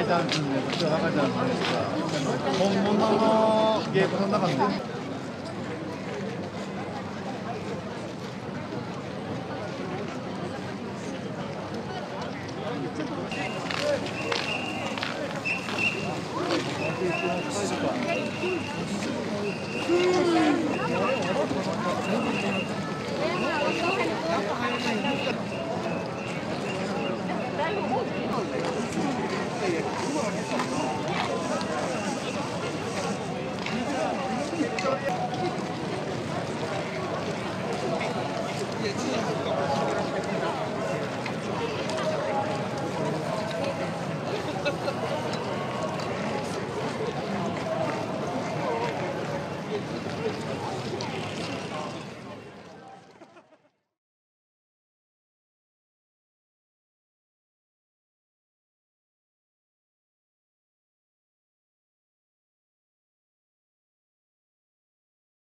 大胆こちは赤ちゃんんで本物の芸ーさんだかね